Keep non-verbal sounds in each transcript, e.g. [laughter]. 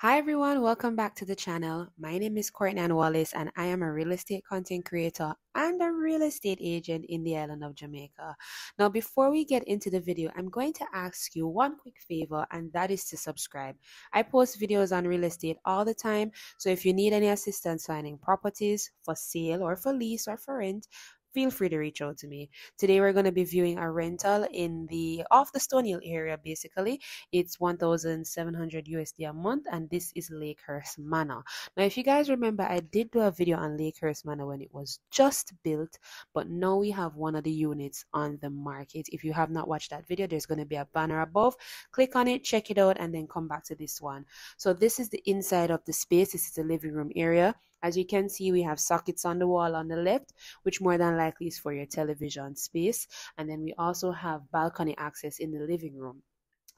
Hi everyone, welcome back to the channel. My name is Courtney Ann Wallace and I am a real estate content creator and a real estate agent in the island of Jamaica. Now before we get into the video, I'm going to ask you one quick favor and that is to subscribe. I post videos on real estate all the time, so if you need any assistance finding properties for sale or for lease or for rent, feel free to reach out to me. Today we're going to be viewing a rental in the off the Stony Hill area basically. It's 1700 USD a month and this is Lakehurst Manor. Now if you guys remember I did do a video on Lakehurst Manor when it was just built but now we have one of the units on the market. If you have not watched that video there's going to be a banner above. Click on it, check it out and then come back to this one. So this is the inside of the space. This is the living room area. As you can see, we have sockets on the wall on the left, which more than likely is for your television space. And then we also have balcony access in the living room.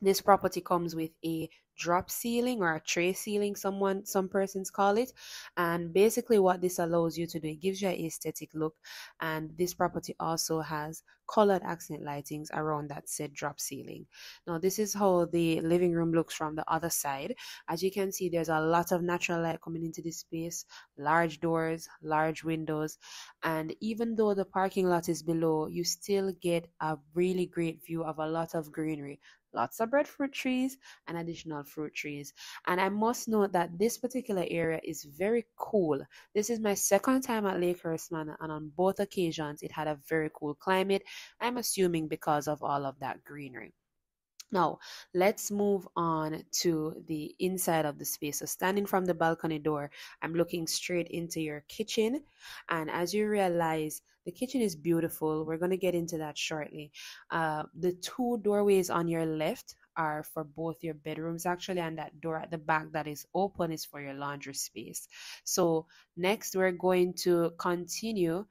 This property comes with a drop ceiling or a tray ceiling someone some persons call it. And basically what this allows you to do it gives you an aesthetic look. And this property also has colored accent lightings around that said drop ceiling. Now this is how the living room looks from the other side. As you can see there's a lot of natural light coming into this space large doors large windows. And even though the parking lot is below you still get a really great view of a lot of greenery lots of breadfruit trees and additional fruit trees. And I must note that this particular area is very cool. This is my second time at Lakehurst Manor, and on both occasions it had a very cool climate. I'm assuming because of all of that greenery. Now, let's move on to the inside of the space. So, standing from the balcony door, I'm looking straight into your kitchen. And as you realize, the kitchen is beautiful. We're going to get into that shortly. Uh, the two doorways on your left are for both your bedrooms actually and that door at the back that is open is for your laundry space so next we're going to continue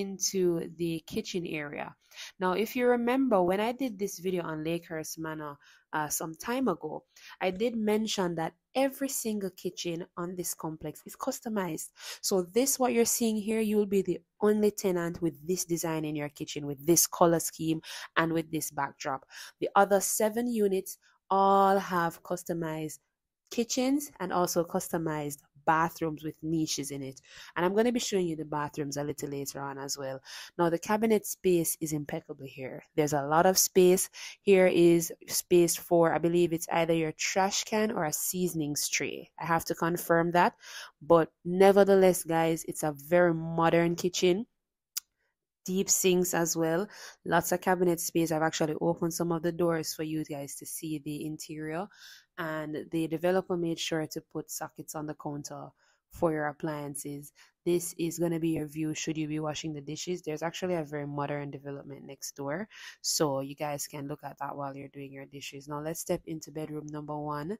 into the kitchen area now if you remember when i did this video on lakehurst manor uh, some time ago, I did mention that every single kitchen on this complex is customized. So this what you're seeing here, you will be the only tenant with this design in your kitchen, with this color scheme and with this backdrop. The other seven units all have customized kitchens and also customized bathrooms with niches in it. And I'm going to be showing you the bathrooms a little later on as well. Now, the cabinet space is impeccable here. There's a lot of space. Here is space for, I believe it's either your trash can or a seasonings tray. I have to confirm that. But nevertheless, guys, it's a very modern kitchen deep sinks as well lots of cabinet space i've actually opened some of the doors for you guys to see the interior and the developer made sure to put sockets on the counter for your appliances. This is going to be your view should you be washing the dishes. There's actually a very modern development next door, so you guys can look at that while you're doing your dishes. Now, let's step into bedroom number one.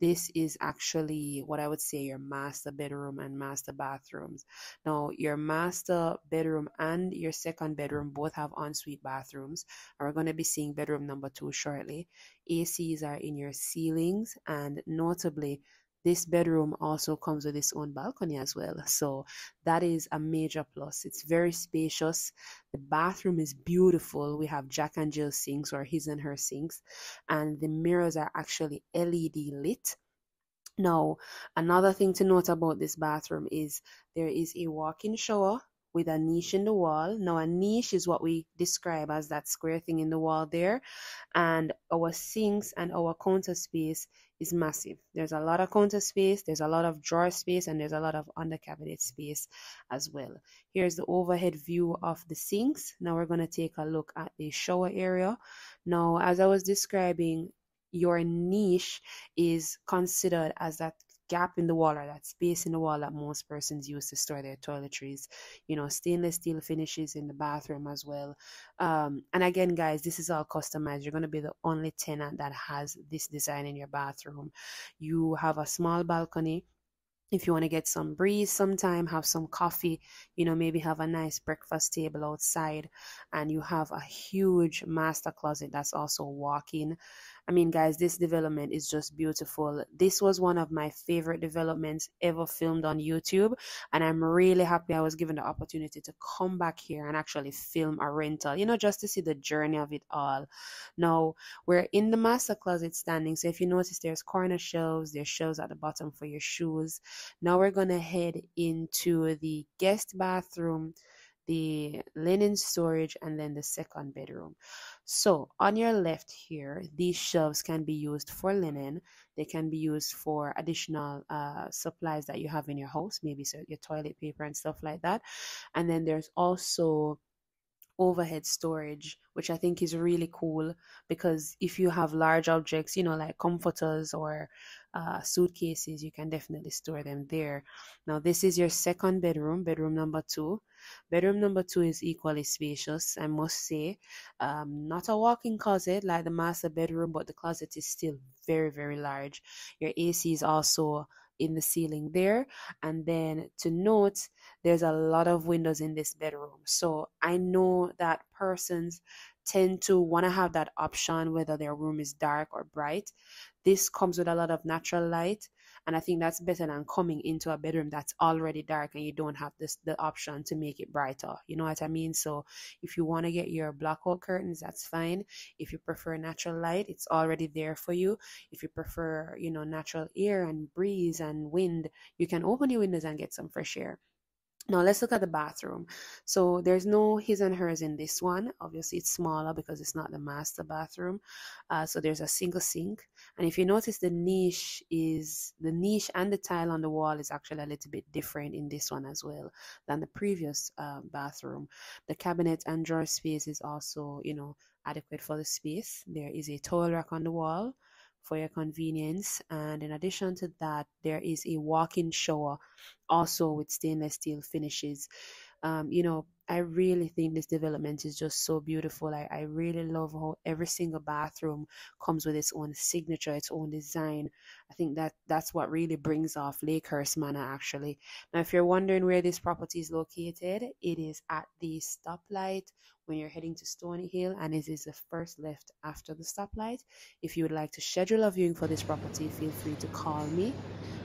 This is actually what I would say your master bedroom and master bathrooms. Now, your master bedroom and your second bedroom both have ensuite bathrooms. And we're going to be seeing bedroom number two shortly. ACs are in your ceilings, and notably, this bedroom also comes with its own balcony as well. So that is a major plus. It's very spacious. The bathroom is beautiful. We have Jack and Jill sinks or his and her sinks, and the mirrors are actually LED lit. Now, another thing to note about this bathroom is there is a walk-in shower with a niche in the wall. Now, a niche is what we describe as that square thing in the wall there. And our sinks and our counter space is massive. There's a lot of counter space, there's a lot of drawer space, and there's a lot of under cabinet space as well. Here's the overhead view of the sinks. Now we're going to take a look at the shower area. Now, as I was describing, your niche is considered as that gap in the wall or that space in the wall that most persons use to store their toiletries. You know, stainless steel finishes in the bathroom as well. Um, and again, guys, this is all customized. You're going to be the only tenant that has this design in your bathroom. You have a small balcony if you want to get some breeze sometime have some coffee you know maybe have a nice breakfast table outside and you have a huge master closet that's also walk-in I mean, guys, this development is just beautiful. This was one of my favorite developments ever filmed on YouTube, and I'm really happy I was given the opportunity to come back here and actually film a rental, you know, just to see the journey of it all. Now, we're in the master closet standing, so if you notice, there's corner shelves, there's shelves at the bottom for your shoes. Now, we're gonna head into the guest bathroom the linen storage and then the second bedroom. So on your left here these shelves can be used for linen. They can be used for additional uh, supplies that you have in your house maybe so your toilet paper and stuff like that. And then there's also overhead storage, which I think is really cool because if you have large objects, you know, like comforters or uh, suitcases, you can definitely store them there. Now, this is your second bedroom, bedroom number two. Bedroom number two is equally spacious, I must say. Um, not a walk-in closet like the master bedroom, but the closet is still very, very large. Your AC is also in the ceiling there. And then to note, there's a lot of windows in this bedroom. So I know that persons tend to want to have that option whether their room is dark or bright. This comes with a lot of natural light and I think that's better than coming into a bedroom that's already dark and you don't have this the option to make it brighter. You know what I mean? So if you want to get your blackout curtains, that's fine. If you prefer natural light, it's already there for you. If you prefer, you know, natural air and breeze and wind, you can open your windows and get some fresh air. Now let's look at the bathroom. So there's no his and hers in this one. Obviously it's smaller because it's not the master bathroom. Uh, so there's a single sink. And if you notice the niche is the niche and the tile on the wall is actually a little bit different in this one as well than the previous uh, bathroom. The cabinet and drawer space is also, you know, adequate for the space. There is a towel rack on the wall for your convenience. And in addition to that, there is a walk-in shower also with stainless steel finishes. Um, you know, I really think this development is just so beautiful. I, I really love how every single bathroom comes with its own signature, its own design. I think that that's what really brings off Lakehurst Manor actually. Now, if you're wondering where this property is located, it is at the stoplight when you're heading to Stony Hill and it is the first left after the stoplight. If you would like to schedule a viewing for this property, feel free to call me.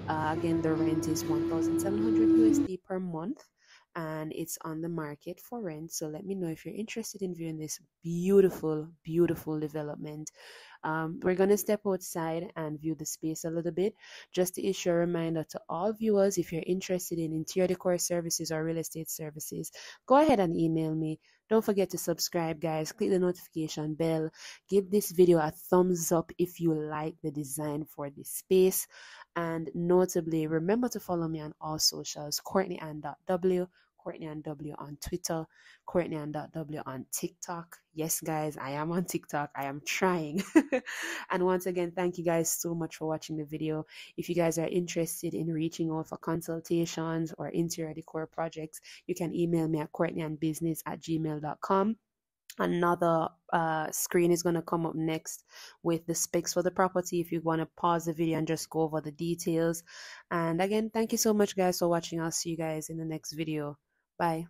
Uh, again, the rent is 1,700 USD per month and it's on the market for rent. So let me know if you're interested in viewing this beautiful, beautiful development. Um, we're going to step outside and view the space a little bit just to issue a reminder to all viewers if you're interested in interior decor services or real estate services, go ahead and email me. Don't forget to subscribe, guys. Click the notification bell. Give this video a thumbs up if you like the design for this space. And notably, remember to follow me on all socials, Courtney W Courtney Ann W on Twitter, Courtney Ann W on TikTok. Yes, guys, I am on TikTok. I am trying. [laughs] and once again, thank you guys so much for watching the video. If you guys are interested in reaching out for consultations or interior decor projects, you can email me at courtneyannbusiness at gmail.com another uh, screen is going to come up next with the specs for the property if you want to pause the video and just go over the details and again thank you so much guys for watching i'll see you guys in the next video bye